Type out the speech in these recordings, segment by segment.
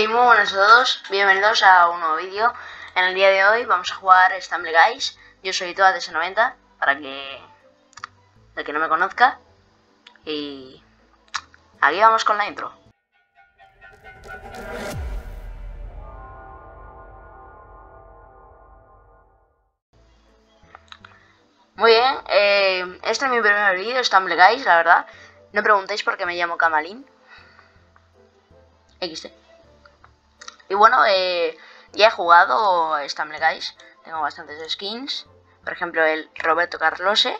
Hey, muy buenas a todos, bienvenidos a un nuevo vídeo. En el día de hoy vamos a jugar Stumble Guys. Yo soy toda de 90 para que el que no me conozca. Y aquí vamos con la intro. Muy bien, eh, este es mi primer vídeo, Stumble Guys, la verdad. No preguntéis por qué me llamo Kamalin. XT. Y bueno, eh, ya he jugado Stumble Guys. Tengo bastantes skins. Por ejemplo, el Roberto Carlose.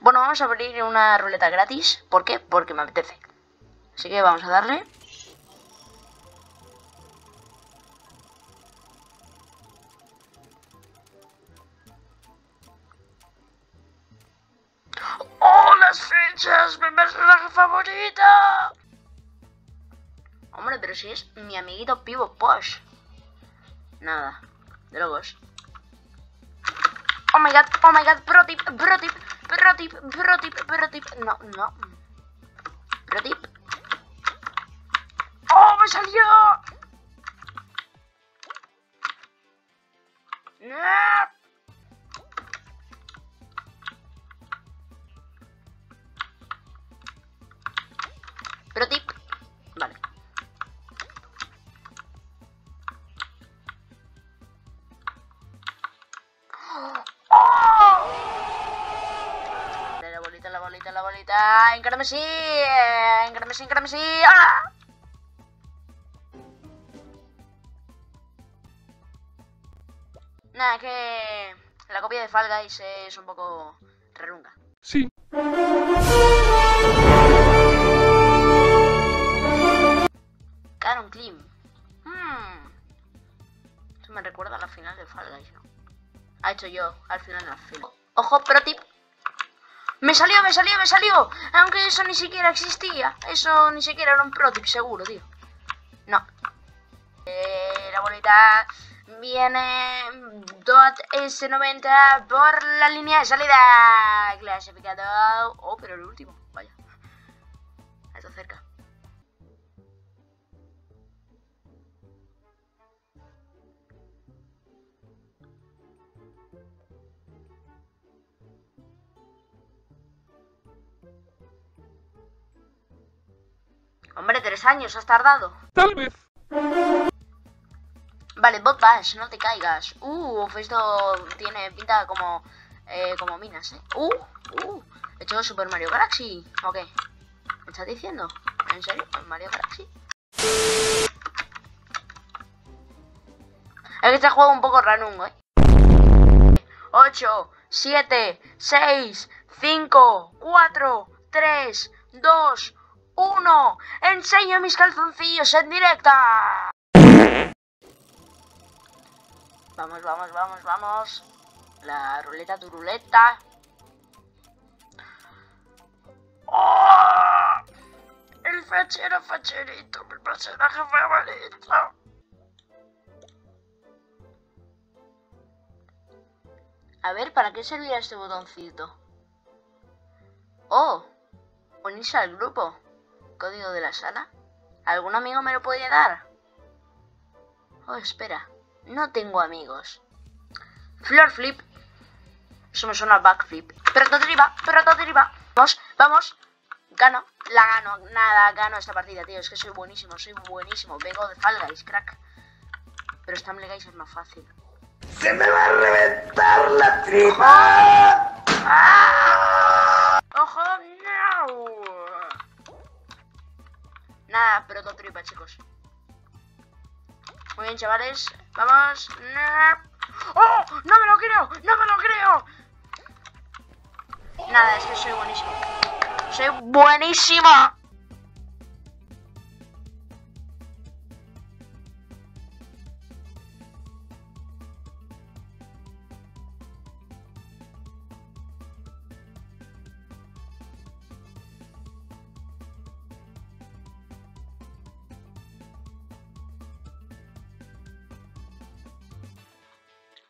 Bueno, vamos a abrir una ruleta gratis. ¿Por qué? Porque me apetece. Así que vamos a darle. ¡Oh, las! ¡Mi personaje favorito! Hombre, pero si es mi amiguito Pivo Posh. Nada, de locos. Oh my god, oh my god, pro tip, pro tip, pro tip, pro tip, pro tip. No, no. Pro tip. ¡Oh, me salió! ¡No! La bolita, la bolita. Encárame encárame sí, encárame sí. ¡Ah! Nada, que la copia de Fall Guys es un poco rerunga. Sí. Caron Klim. Hmm. Eso me recuerda a la final de Fall Guys, ¿no? Ha hecho yo al final de la final. Ojo, pro tip. Me salió, me salió, me salió. Aunque eso ni siquiera existía. Eso ni siquiera era un pro tip, seguro, tío. No. Eh, la bolita viene Dot S90 por la línea de salida. Clasificado. Oh, pero el último. Vaya. Está cerca. Hombre, tres años has tardado. Tal vez. Vale, Bot Bash, no te caigas. Uh, esto tiene pinta como, eh, como minas, eh. Uh, uh, he hecho Super Mario Galaxy. ¿O qué? ¿Me estás diciendo? ¿En serio? ¿En Mario Galaxy? Es que este juego un poco ranungo, eh. 8, 7, 6, 5, 4, 3, 2, 1. Enseño mis calzoncillos en directa. Vamos, vamos, vamos, vamos. La ruleta turuleta. ¡Oh! El fachero facherito, mi personaje favorito. A ver, ¿para qué servirá este botoncito? Oh, unirse al grupo. ¿Código de la sala? ¿Algún amigo me lo puede dar? Oh, espera. No tengo amigos. Floor flip. Eso me suena backflip. Pero todo deriva, pero todo deriva. Vamos, vamos. Gano, la gano. Nada, gano esta partida, tío. Es que soy buenísimo, soy buenísimo. Vengo de Fall Guys, crack. Pero Stumble Guys es más fácil. ¡Se me va a reventar la tripa! ¡Ah! Nada, pero todo tripa, chicos. Muy bien, chavales. Vamos. ¡Oh! ¡No me lo creo! ¡No me lo creo! Nada, es que soy buenísimo. ¡Soy buenísimo!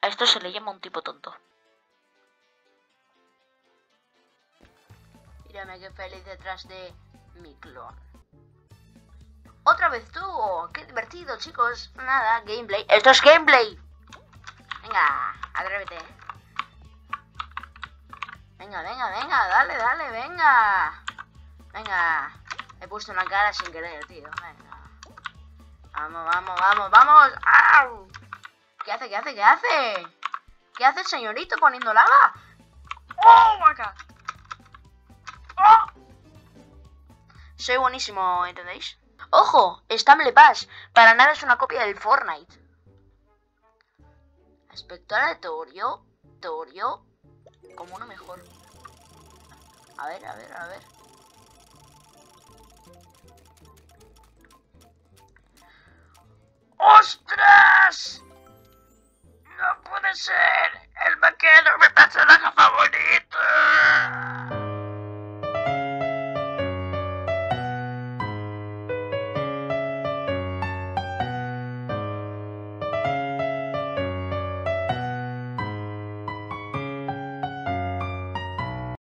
Esto se le llama un tipo tonto. Mírame qué feliz detrás de mi clon. Otra vez tú. Oh, qué divertido, chicos. Nada, gameplay. Esto es gameplay. Venga, atrévete. Venga, venga, venga, dale, dale, venga. Venga. He puesto una cara sin querer, tío. Venga. Vamos, vamos, vamos, vamos. ¡Au! ¿Qué hace? ¿Qué hace? ¿Qué hace? ¿Qué hace el señorito poniendo lava? ¡Oh, my God! ¡Oh! Soy buenísimo, ¿entendéis? ¡Ojo! Stamble Pass. Para nada es una copia del Fortnite. Aspecto aleatorio. Torio. Como uno mejor. A ver, a ver, a ver. ¡Ostras! ser. El vaquero, mi personaje favorito.